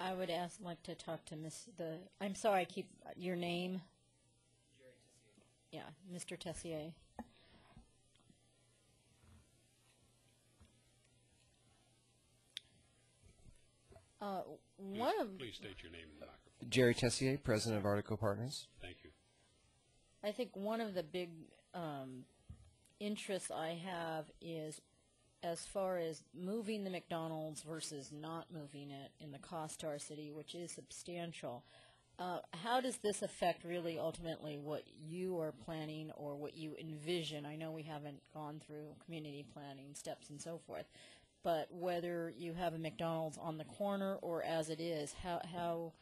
I would ask, like to talk to Miss, the, I'm sorry, I keep, your name? Yeah, Mr. Tessier. Uh, one of, Please state your name in the microphone. Jerry Tessier, president of Article Partners. Thank you. I think one of the big um, interests I have is as far as moving the McDonald's versus not moving it in the cost to our city, which is substantial. Uh, how does this affect really ultimately what you are planning or what you envision? I know we haven't gone through community planning steps and so forth, but whether you have a McDonald's on the corner or as it is, how how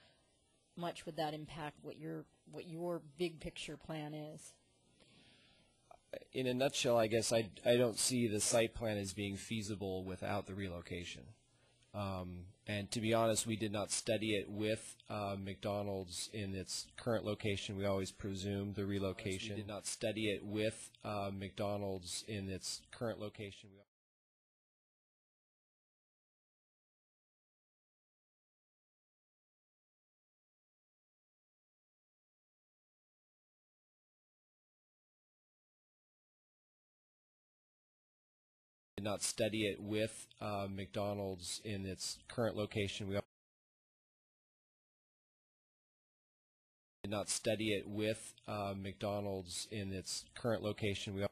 much would that impact what your what your big picture plan is? In a nutshell, I guess I, I don't see the site plan as being feasible without the relocation. Um, and to be honest, we did not study it with uh, McDonald's in its current location. We always presumed the relocation. We did not study it with uh, McDonald's in its current location. Not study it with uh, McDonald's in its current location. We did not study it with uh, McDonald's in its current location. We